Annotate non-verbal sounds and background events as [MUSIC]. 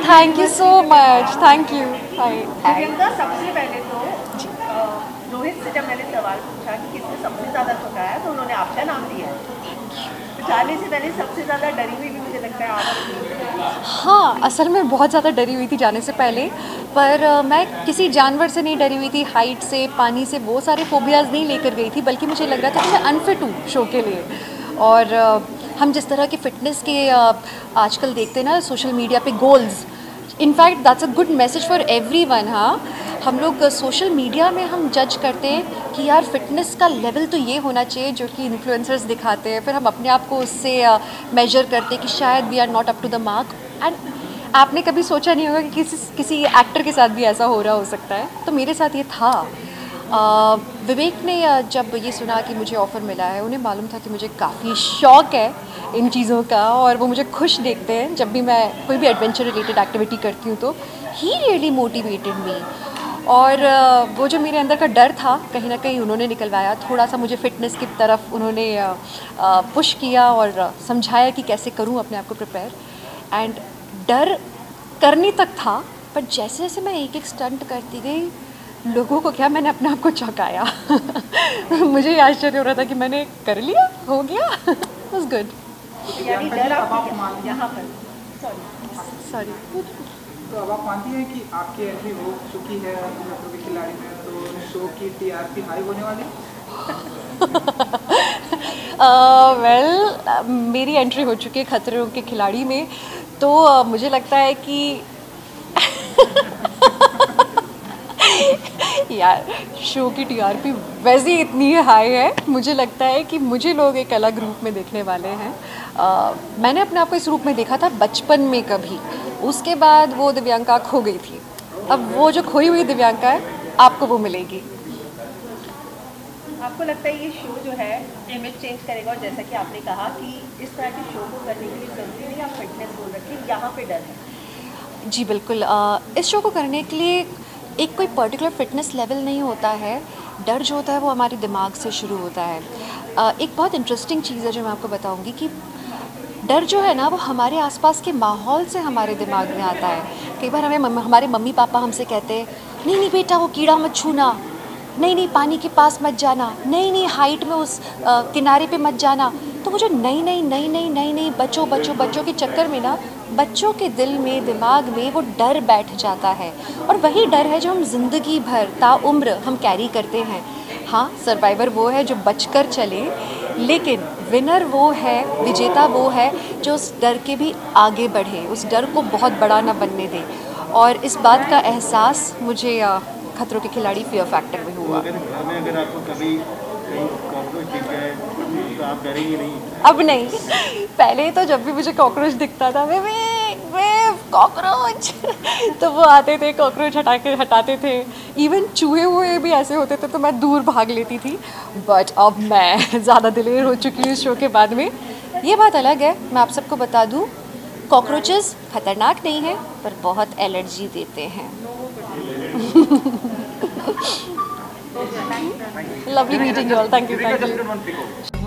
Thank you so much thank you सबसे पहले तो रोहित से जब मैंने सवाल पूछा कि किसने सबसे ज़्यादा तो उन्होंने आपका नाम दिया। जाने से पहले सबसे ज़्यादा डरी हुई भी मुझे लगता है आप हाँ असल में बहुत ज़्यादा डरी हुई थी जाने से पहले पर मैं किसी जानवर से नहीं डरी हुई थी हाइट से पानी से वो सारे फोबियाज़ नहीं लेकर गई थी बल्कि मुझे लग रहा था कि मैं अनफिट हूँ शो के लिए। और हम जिस तरह के फिटनेस के आजकल देखते हैं ना सोशल मीडिया पे goals in fact that's a good message for everyone हाँ। हम लोग सोशल मीडिया में हम जज करते हैं कि यार फिटनेस का लेवल तो ये होना चाहिए जो कि इन्फ्लुएंसर्स दिखाते हैं। फिर हम अपने आप को उससे मेजर करते हैं कि शायद we are not up to the mark and आपने कभी सोचा नहीं होगा कि किसी किसी एक्टर के साथ भी ऐसा हो रहा हो सकता है? तो मेरे साथ ये था। अ, विवेक ने जब ये सुना कि मुझे ऑफ़र मिला है उन्हें मालूम था कि मुझे काफ़ी शौक है। इन चीज़ों का और वो मुझे खुश देखते हैं। जब भी मैं कोई भी एडवेंचर रिलेटेड एक्टिविटी करती हूँ तो ही रियली मोटिवेटेड मी और वो जो मेरे अंदर का डर था, कहीं ना कहीं उन्होंने निकलवाया। थोड़ा सा मुझे फ़िटनेस की तरफ़ उन्होंने पुश किया और समझाया कि कैसे करूँ अपने आप को प्रिपेयर एंड डर करने तक था पर जैसे जैसे मैं एक एक स्टंट करती गई, लोगों को क्या मैंने अपने आप को चौंकाया? [LAUGHS] मुझे आश्चर्य हो रहा था कि मैंने कर लिया? हो गया? [LAUGHS] वॉज़ गुड यानी डर आप यहाँ पर। सॉरी सॉरी तो अब आप मानती हैं कि आपकी एंट्री हो चुकी है खतरों के खिलाड़ी में तो शो की टीआरपी हाई होने वाली? [LAUGHS] वेल मेरी एंट्री हो चुकी है खतरों के खिलाड़ी में तो uh, मुझे लगता है कि [LAUGHS] यार शो की टीआरपी वैसे ही इतनी हाई है। मुझे लगता है कि मुझे लोग एक अलग रूप में देखने वाले हैं। अ, मैंने अपने आप को इस रूप में देखा था बचपन में कभी। उसके बाद वो दिव्यांका खो गई थी। अब वो जो खोई हुई दिव्यांका है आपको वो मिलेगी। आपको लगता है ये शो जो है इमेज चेंज करेगा? और जैसा कि आपने कहा कि इस तरह के शो को करने के लिए ज़रूरी नहीं आप फिटनेस बोल रखिए यहाँ पे डर है। जी बिल्कुल। इस शो को करने के लिए एक कोई पर्टिकुलर फिटनेस लेवल नहीं होता है डर जो होता है वो हमारे दिमाग से शुरू होता है। एक बहुत इंटरेस्टिंग चीज़ है जो मैं आपको बताऊँगी कि डर जो है ना वो हमारे आसपास के माहौल से हमारे दिमाग में आता है। कई बार हमें हमारे मम्मी पापा हमसे कहते हैं नहीं नहीं बेटा वो कीड़ा मत छूना। नहीं नहीं पानी के पास मत जाना। नहीं नहीं हाइट में उस अ, किनारे पे मत जाना। तो वो जो नई नई नई नई नई नई बच्चों बच्चों बच्चों के चक्कर में ना बच्चों के दिल में, दिमाग में वो डर बैठ जाता है। और वही डर है जो हम ज़िंदगी भर ताउम्र हम कैरी करते हैं। हाँ सर्वाइवर वो है जो बचकर चले, लेकिन विनर वो है, विजेता वो है जो उस डर के भी आगे बढ़े, उस डर को बहुत बड़ा ना बनने दे। और इस बात का एहसास मुझे खतरों के खिलाड़ी फियर फैक्टर में हुआ। अगर अगर आपको कभी अब नहीं। पहले तो जब भी मुझे कॉकरोच दिखता था वे वे वे कॉकरोच तो वो आते थे कॉकरोच हटा के हटाते थे। इवन चूहे हुए भी ऐसे होते थे तो मैं दूर भाग लेती थी। बट अब मैं [LAUGHS] ज़्यादा दिलेर हो चुकी हूँ इस शो के बाद में। ये बात अलग है, मैं आप सबको बता दूँ। कॉकरोचेस खतरनाक नहीं है, पर बहुत एलर्जी देते हैं। [LAUGHS] Lovely meeting you all. Thank you. Thank you.